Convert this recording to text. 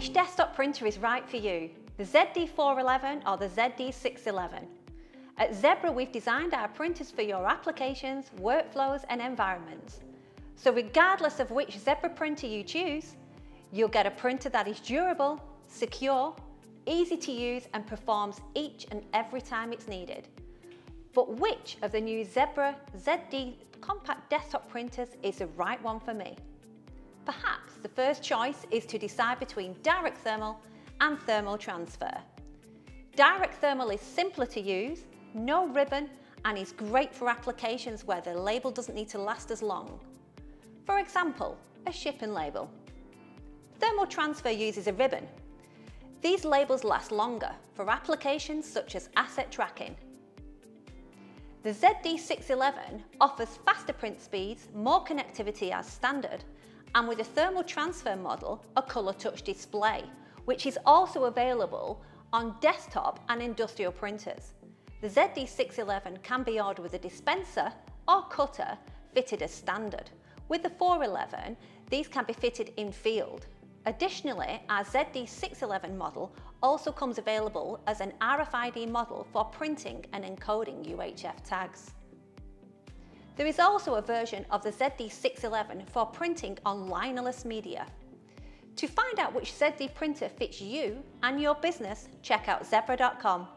Which desktop printer is right for you? The ZD411 or the ZD611? At Zebra, we've designed our printers for your applications, workflows and environments. So regardless of which Zebra printer you choose, you'll get a printer that is durable, secure, easy to use and performs each and every time it's needed. But which of the new Zebra ZD compact desktop printers is the right one for me? Perhaps the first choice is to decide between direct thermal and thermal transfer. Direct thermal is simpler to use, no ribbon, and is great for applications where the label doesn't need to last as long. For example, a shipping label. Thermal transfer uses a ribbon. These labels last longer for applications such as asset tracking. The ZD611 offers faster print speeds, more connectivity as standard, and with a thermal transfer model, a colour touch display, which is also available on desktop and industrial printers. The ZD611 can be ordered with a dispenser or cutter fitted as standard. With the 411, these can be fitted in field. Additionally, our ZD611 model also comes available as an RFID model for printing and encoding UHF tags. There is also a version of the ZD611 for printing on linerless media. To find out which ZD printer fits you and your business, check out zebra.com.